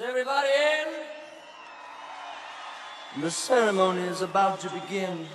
Is everybody in? The ceremony is about to begin.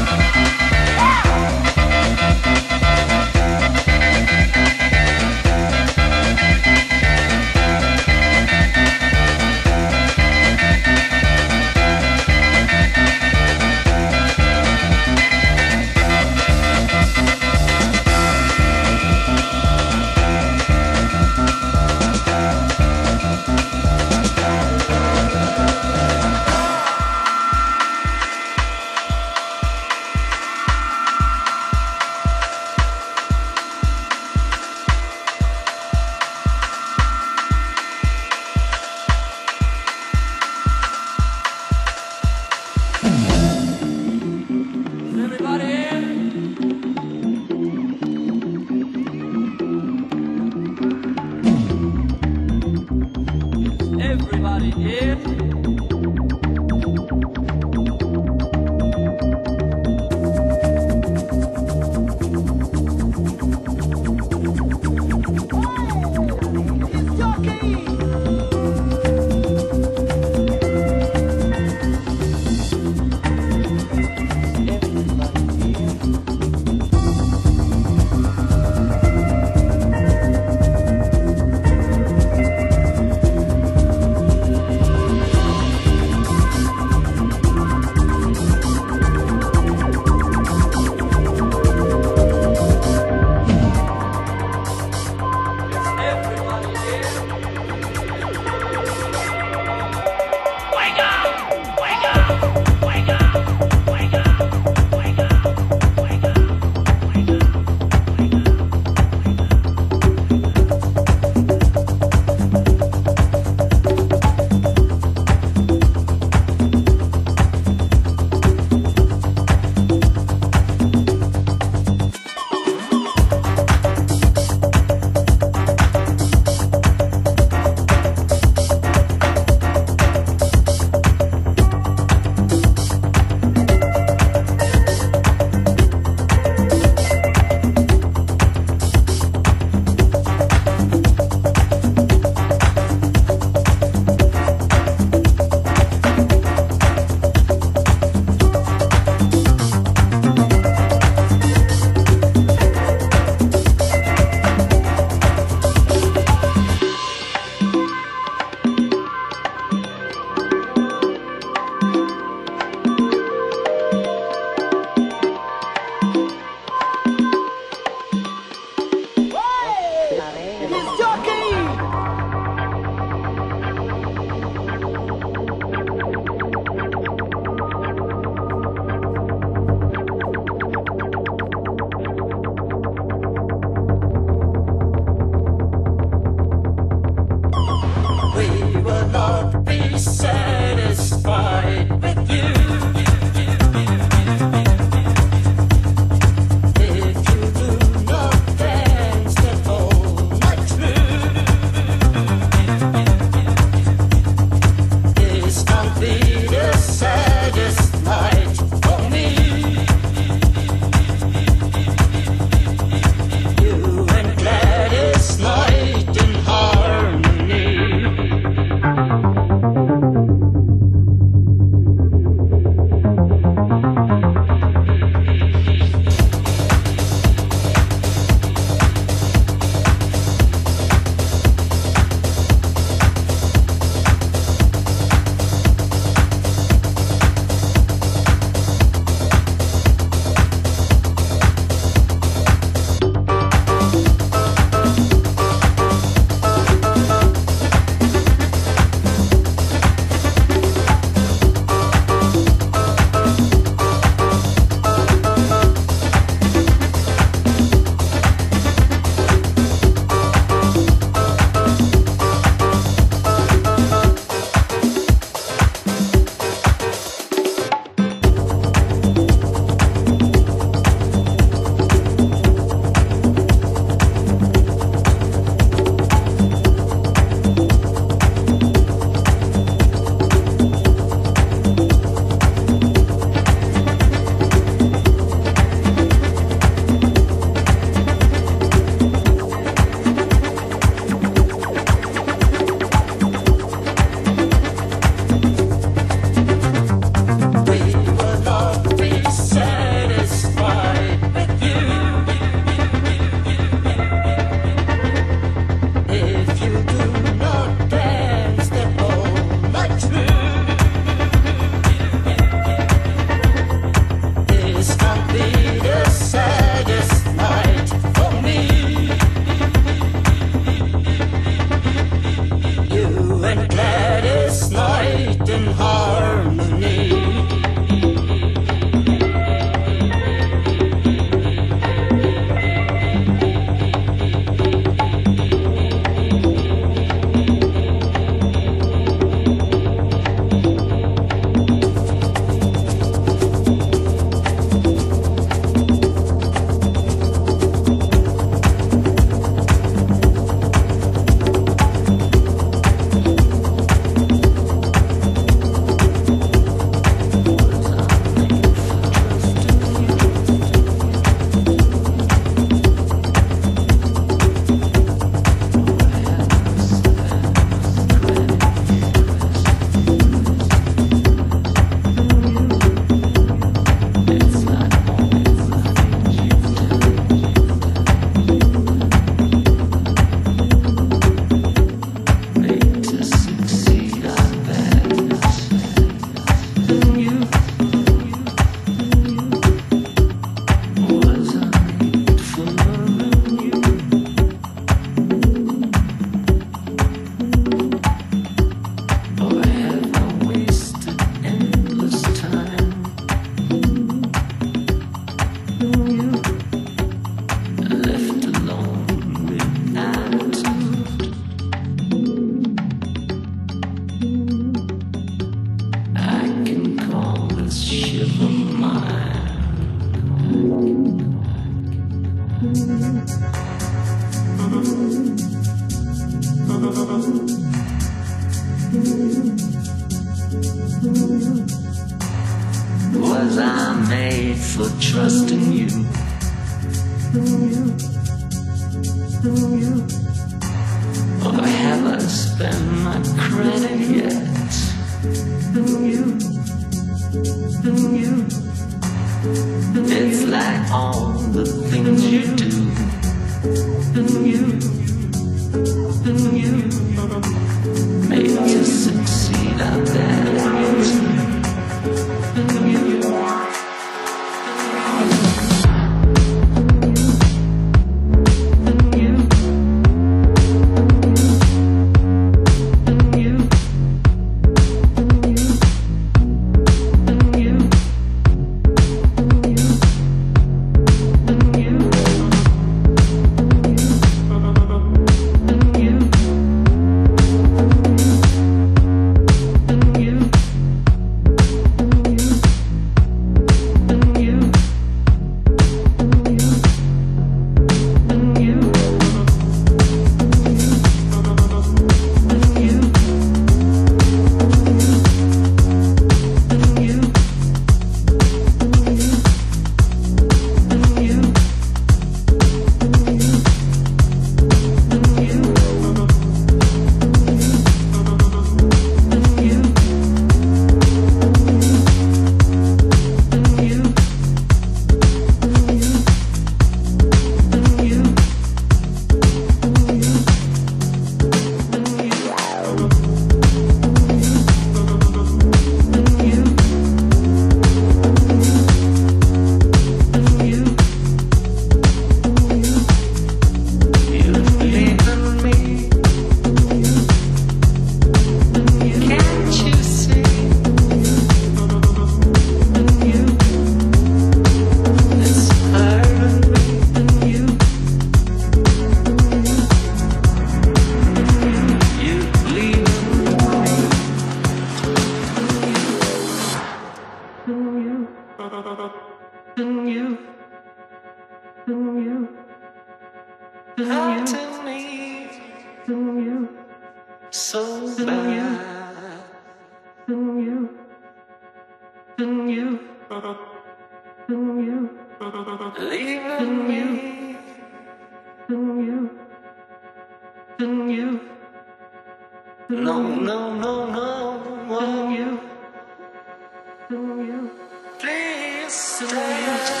Leave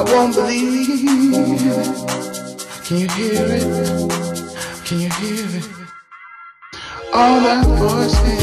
I won't believe. Can you hear it? Can you hear it? All that voices.